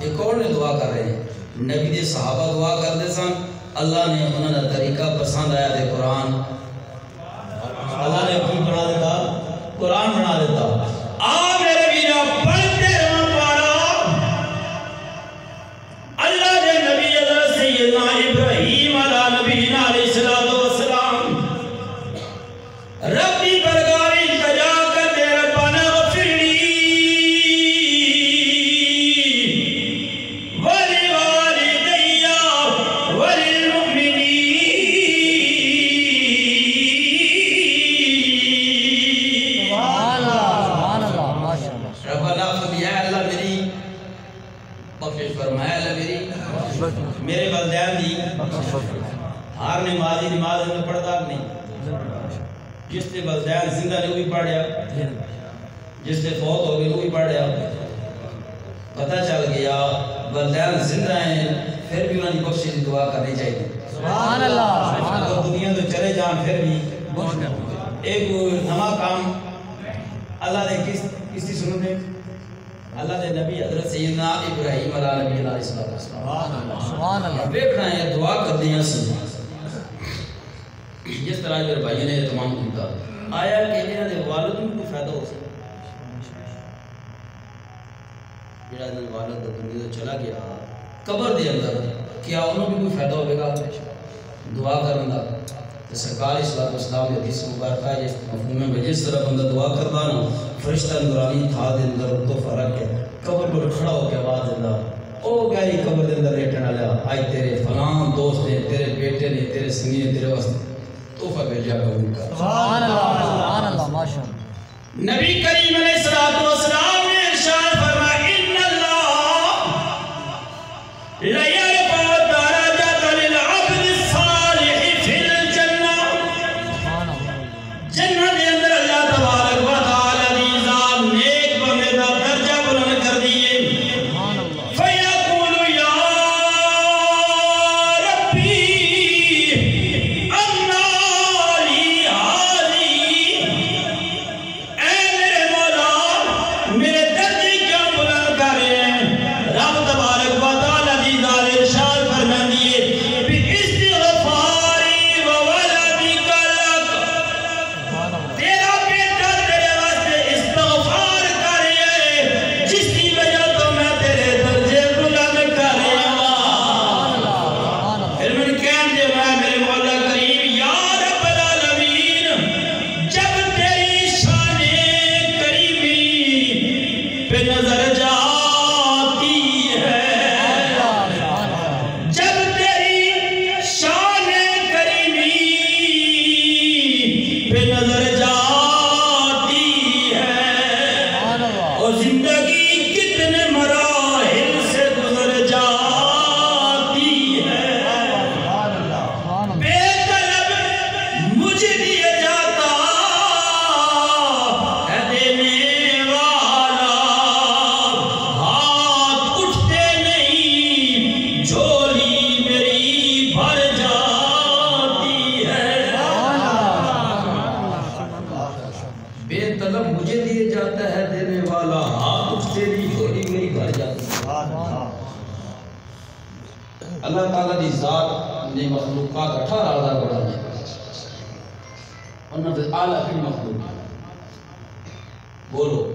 ایک اور نے دعا کر رہے ہیں۔ نبی دے صحابہ دعا کرتے سن۔ اللہ نے انہوں نے طریقہ پسند آیا دے قرآن۔ اللہ نے اپنی بنا دیتا، قرآن بنا دیتا۔ آ میرے بینا، پڑھتے رہا پارا۔ اللہ نے نبی حضرت سیدنا ابراہیم ہر نمازی نماز میں پڑھتا نہیں۔ جس نے والدین زندہ نے وہ بھی پڑھیا جس نے فوت ہو گئے وہ بھی پڑھیا پتہ چل گیا والدین زندہ ہیں پھر بھی انہوں نے بخشش کی دعا کرنی چاہیے۔ سبحان اللہ سبحان اللہ۔ دنیا تو چلے جان پھر بھی۔ ایک نما کام اللہ نے کس کس کی سنت ہے اللہ دے نبی حضرت سیدنا ابراہیم علیہ نبی علیہ السلام سبحان اللہ. دیکھ رہے ہیں دعا کر دیا سی جس طرح میرے بھائی نے اہتمام کیتا آیا کہ انہاں دے والد نوں کوئی فائدہ ہو سکتا جڑا دے والد دنیا تو چلا گیا۔ قبر دے اندر کیا انہوں بھی کوئی فائدہ ہوے گا دعا کرن دا تو سرکار اسلام اسلام نے حدیث مبارکہ جس مفہوم میں جس طرح بندہ دعا کرتا نا فرشتہ نورانی تھا دے اندر تو فرق ہے قبر پر کھڑا ہو کے آواز دینا او گئی قبر دے اندر لیٹن والا آج تیرے فلاں دوست نے تیرے بیٹے نے تیرے سنی نے تیرے واسطے تحفہ بھیجا قبول کر سبحان اللہ سبحان اللہ ماشاءاللہ نبی کریم علیہ الصلوۃ والسلام نے اٹھارہ ہزار بڑھا دیا انہوں نے اعلیٰ پھر مخلوق بولو۔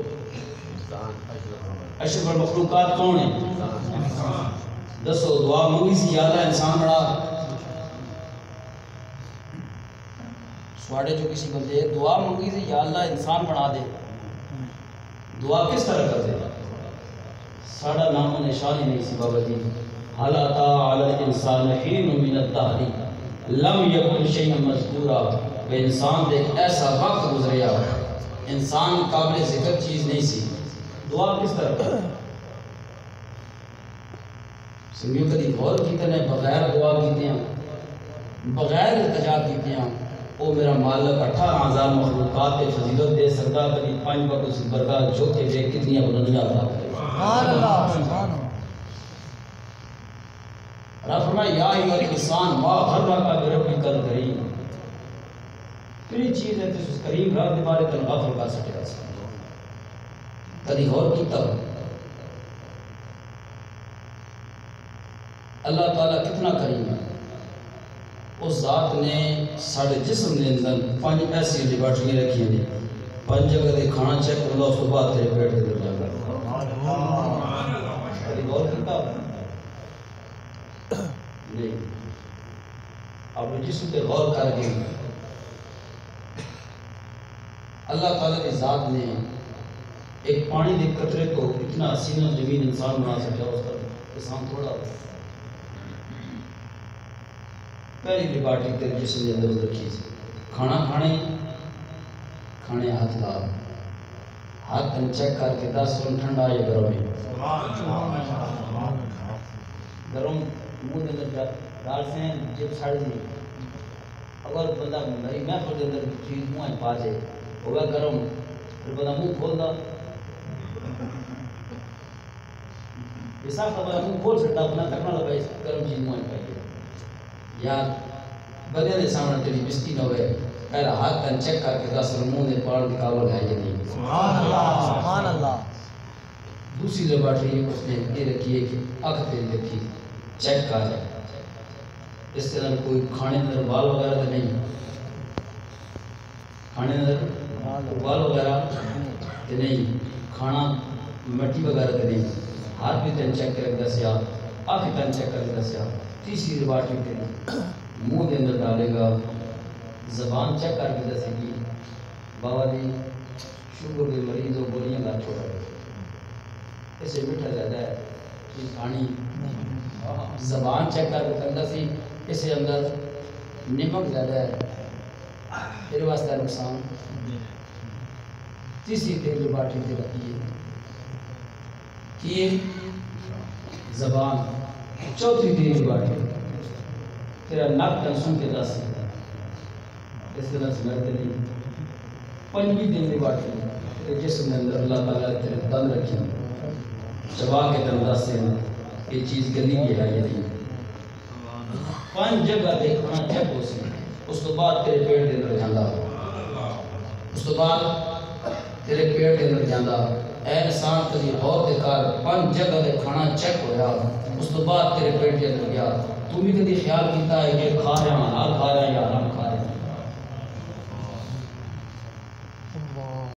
اشرف المخلوقات کون ہیں؟ دسو، دعا منگی سی یا اللہ انسان بڑا۔ سواڑے جو کسی بندے، دعا منگی سی یا اللہ انسان بنا دے۔ دعا کس طرح کر دے ساڑا نام و نشان ہی نہیں سی بابا جی۔ حال علی الانسان حین من الدہر۔ لم یکن شیئا مذکورا، بے انسان دے ایسا وقت گزریا، انسان قابل ذکر چیز نہیں سی۔ دعا کس طرح؟ کر سنگیو کدی غور کیتے نے بغیر دعا کیتے ہیں، بغیر التجا کیتے ہیں۔ او میرا مالک اٹھارہ ہزار مخلوقات کے فضیلت دے سکتا کبھی پانچ وقت اس برکات جو کہ بے کتنی بلندیاں عطا کرے سبحان اللہ سبحان اللہ۔ فرمایا، یا ایوہ الانسان، ما غرک بربک الکریم تری چیز ہے، تو کریم رب دے بارے تن غافل کر سکے سی کدی غور کیتا اللہ تعالیٰ کتنا کریم ہے۔ اس ذات نے سارے جسم کے اندر پانچ ایسی لیبارٹریاں رکھی ہیں پانچ جگہ دے کھانا چیک کرو اس کے بعد تیرے پیٹ کے اندر جاتا کبھی غور کیتا نہیں اپنے جسم پہ غور کر کے اللہ تعالیٰ کی ذات نے ایک پانی کے قطرے کو اتنا حسین اور جمین انسان بنا سکتا اس کا انسان تھوڑا ہو پہلی لیبارٹری تیرے جسم کے اندر رکھی سی کھانا کھانے کھانے ہاتھ لا۔ ہاتھ چیک کر کے دس سن ٹھنڈا یا گرم گرم منہ کے اندر ڈال سے جب سڑ دی۔ اگر بندہ میری محفل کے اندر چیز منہ پا جائے ہوگا گرم پھر بندہ منہ کھولتا کا منہ کھول سکتا تکنا لگا اس گرم چیز منہ پائی۔ یا بندے کے سامنے تیری بستی نہ ہوئے پہلا ہاتھ تن چیک کر کے دس منہ دے پاڑ کی کاول ہے یا نہیں۔ سبحان اللہ سبحان اللہ۔ دوسری لیبارٹری اس نے یہ رکھی ہے کہ اکھ پہ رکھی چیک کر۔ جائے اس طرح کوئی کھانے اندر بال وغیرہ تو نہیں کھانے اندر بال وغیرہ تو نہیں کھانا مٹی وغیرہ تو نہیں ہاتھ بھی تن چیک کر کے دسیا اکھ تن چیک کر کے دسیا۔ تیسری لیبارٹری پہ منہ کے اندر ڈالے گا، زبان چیک کر کے دسے گی، بابا جی شوگر کے مریض ہو، گولیاں کا چھوڑا۔ اسے میٹھا زیادہ ہے کہ پانی۔ زبان چیک کر کے کرتا سی اسے اندر نمک زیادہ ہے۔ تیرے واسطے نقصان تیسری تیل جو باٹھی تے رکھی ہے۔ کہ زبان۔ چوتھی تیل جو باٹھی تیرا نک کن سن کے دس اس طرح سمجھتے نہیں پنجی دن کی باٹھی تیرے جسم کے اندر اللہ تعالیٰ تیرے دند رکھی چبا کے دم دس یہ چیز گلی بھی ہے یہ نہیں؟ پانچ جگہ دیکھنا چیک ہو سی اس تو بعد تیرے پیٹ دے اندر جانا۔ اس تو بعد تیرے پیٹ دے اندر جانا۔ اے انسان، تیری غور دے کر پانچ جگہ دے کھانا چیک ہویا۔ اس تو بعد تیرے پیٹ دے اندر گیا۔ تو بھی کدی خیال کیتا ہے کہ کھا رہا ہوں حلال کھا رہا ہے یا حرام کھا رہا ہے